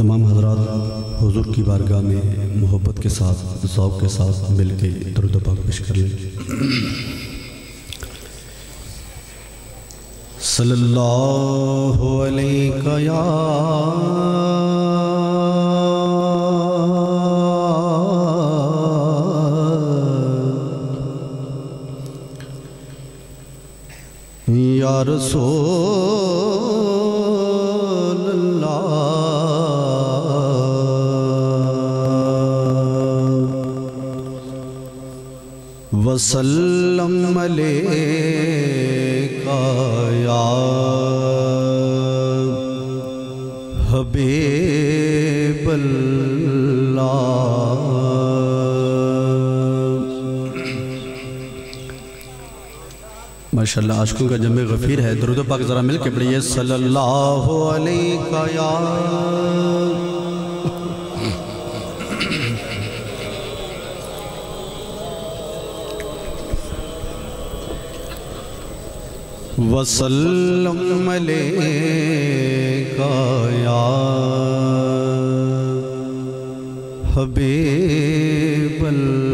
तमाम हजरात हुजूर की बारगाह में मोहब्बत के साथ ज़ौक़ के साथ मिल के दरुद पाक पेश कर लें। सल्लल्लाहु अलैहि या रसूल। वसल्लम या हबीबल्लाह। माशाल्लाह आशकों का जमे गफ़ीर है। दरुद पाक ज़रा मिल के पढ़िए। सल्लल्लाहु अलैहि या वसल्लम अलैका या हबीबल्लाह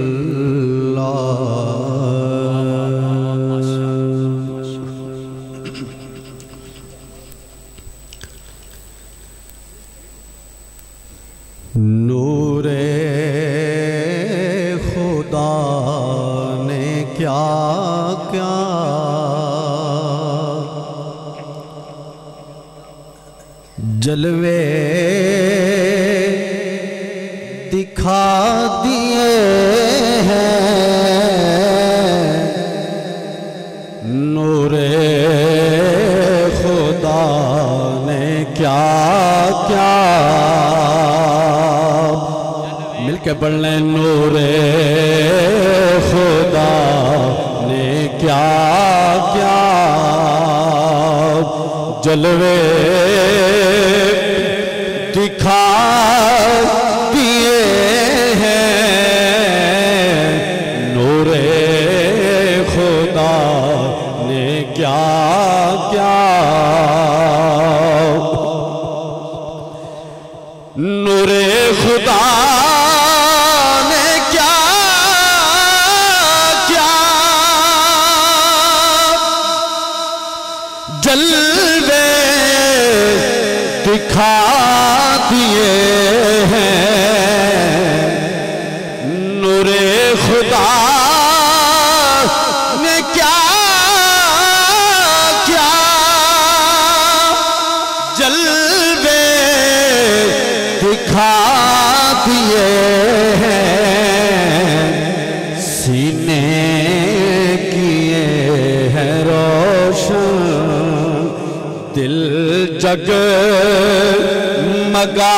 जलवे दिखा दिए हैं। नूरे खुदा ने क्या क्या? मिलके पढ़ लें, नूरे खुदा ने क्या क्या? जलवे दिखा दिए सीने किए हैं रोशन दिल जग मगा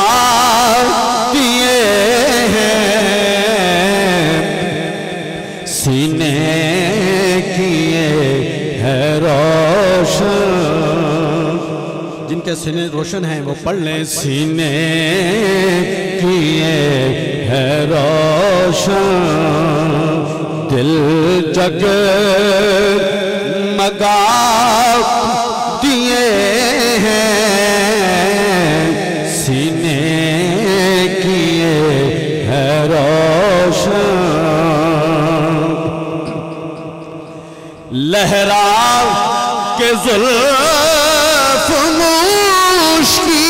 जिनके सीने रोशन हैं, वो पढ़ लें सीने किए हैं रोशन। दिल जग मगा दिए हैं, सीने किए हैं रोशन। लहरा के जुल्फ मुश्की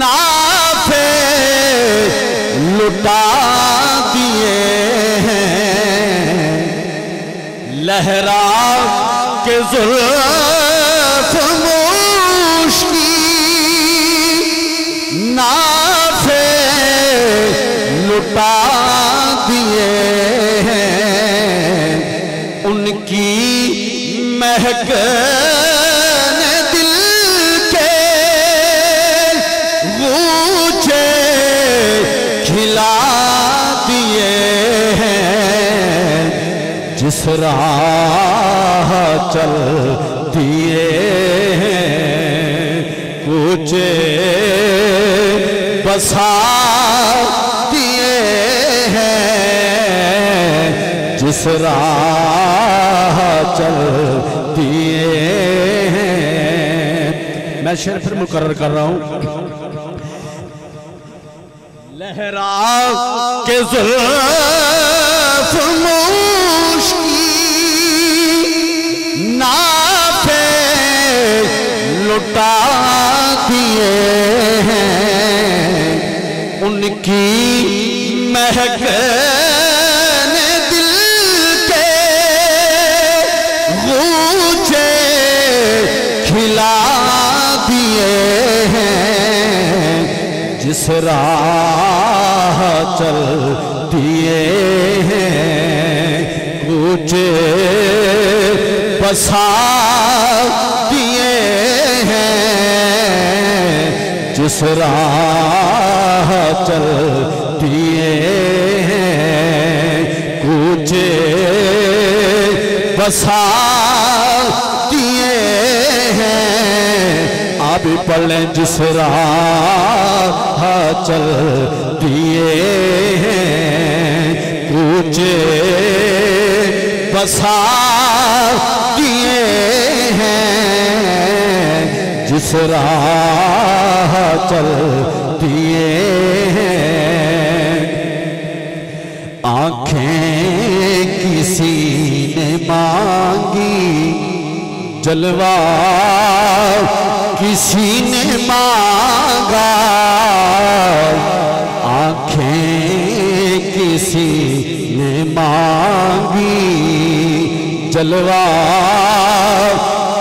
नाफे लुटा दिए हैं। लहरा के जुल्फ लुटा दिए हैं। उनकी महक राह चल दिए कुछ बसा दिए हैं। जिस राह चल दिए मैं शेर फिर मुकर्र कर रहा हूँ। लहरा के जुल्फ लुटा दिए हैं। उनकी महक ने दिल के गूंजे खिला दिए हैं। जिस राह चल दिए हैं कुछ बसा दिए हैं, जिस राह चल दिए हैं कुछ बसा दिए हैं। आप भी पढ़ लें, जिस राह चल दिए हैं कुछ बसा दिए हैं, जिस राह चल दिए हैं। आँखें किसी ने मांगी, जलवा किसी ने मांगा। आँखें किसी ने मांगी जलवा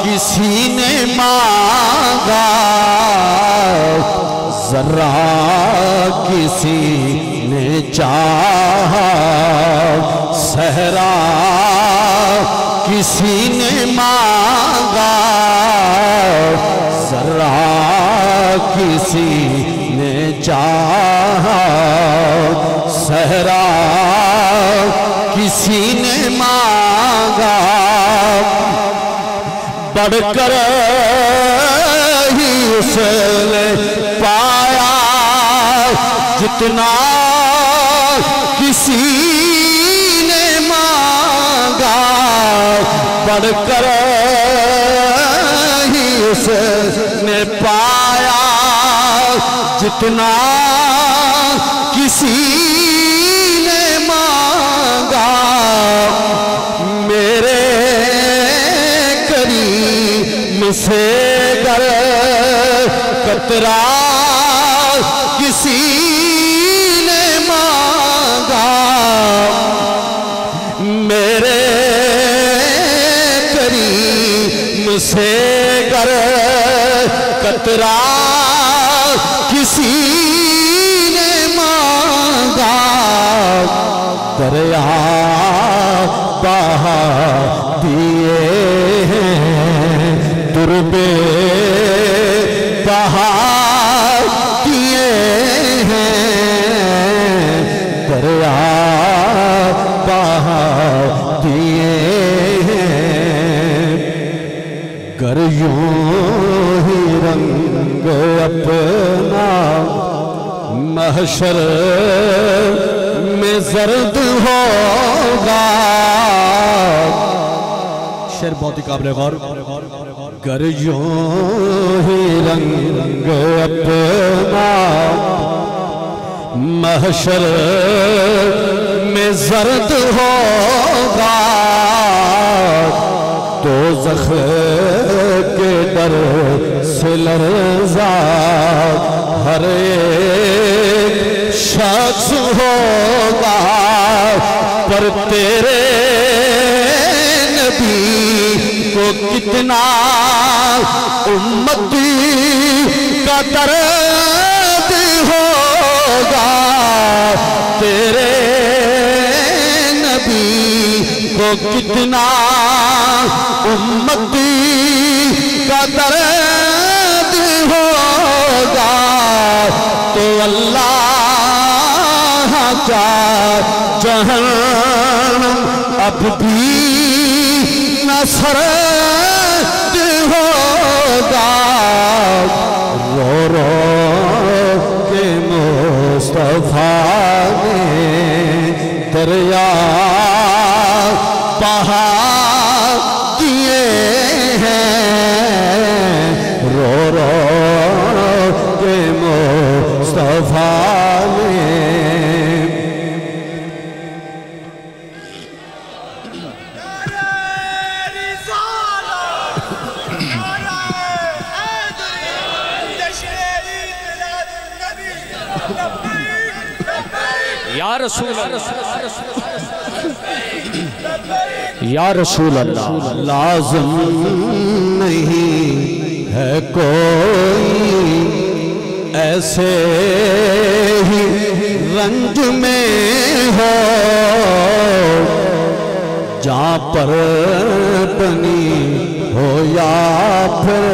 किसी ने मांगा, जरा किसी ने चाहा, सहरा किसी ने मांगा, जरा किसी ने चाहा। बढ़कर ही उसने पाया। जितना किसी ने मांगा, बढ़कर ही उसने पाया। जितना किसी ने मांगा से गर कतरा किसी ने मांगा। मेरे करीम से गर कतरा किसी ने मांगा। दरिया बहा दिए दिए कर ही रंग अपना महशर में जर्द होगा। शेर बहुत ही काबिल गौर। कर ही रंग अपना महशर में जर्द होगा तो जख के डर से लरजा हर एक शख्स होगा, पर तेरे नबी को कितना उम्मती का दर्द होगा। को कितना उम्मती का दर्द होगा। तो अल्लाह का जहन अब भी न सरद या रसूल या रसूल अल्लाह लाजम नहीं है कोई ऐसे ही रंज में हो, जहाँ पर बनी हो या फिर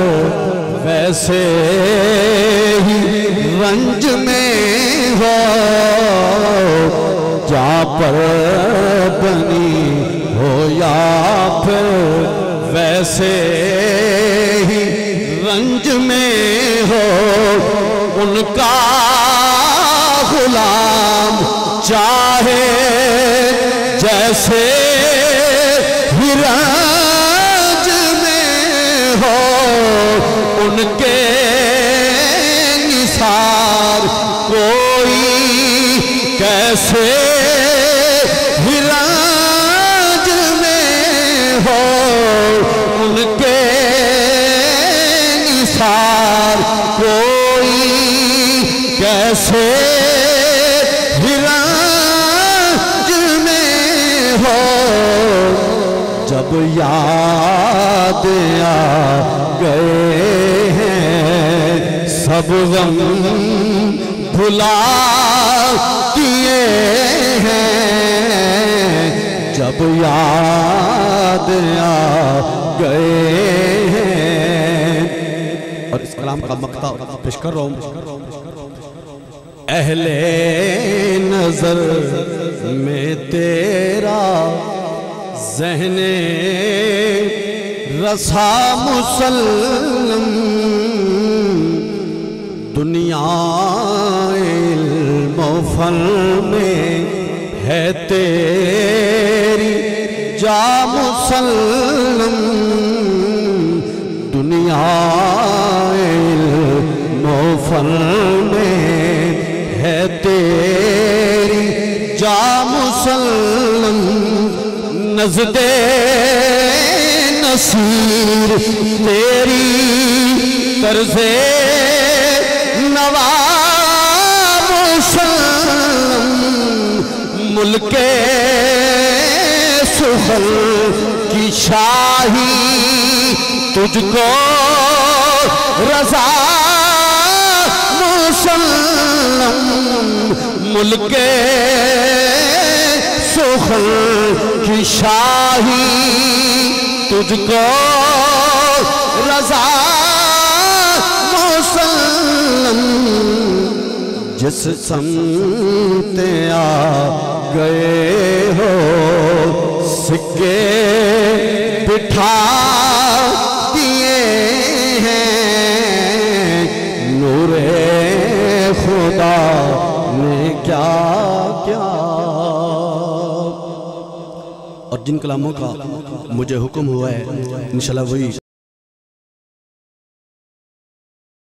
वैसे ही रंज पर बनी हो या फिर वैसे ही रंज में हो उनका गुलाम चाहे जैसे कैसे हिराज हो जब याद आ गए हैं, सब गम भुला किए हैं। जब याद आ गए हैं। और इस कलाम का मकता पेश कर। रहा अहले नज़र में तेरा जहने रसा मुसलम दुनिया मोफल में है तेरी जा मुसलम दुनिया मोफल में है तेरी जा मुसलम नजदे नसीर, तेरी तरजे नवा मुल्के सुहल की शाही तुझको रजा मुसलम मुल्के सुहल की शाही तुझको रजा मुसलम। जिस समत आ गए हो, सिक्के बिठा जिन कलामों का मुझे हुक्म हुआ है इंशाल्लाह वही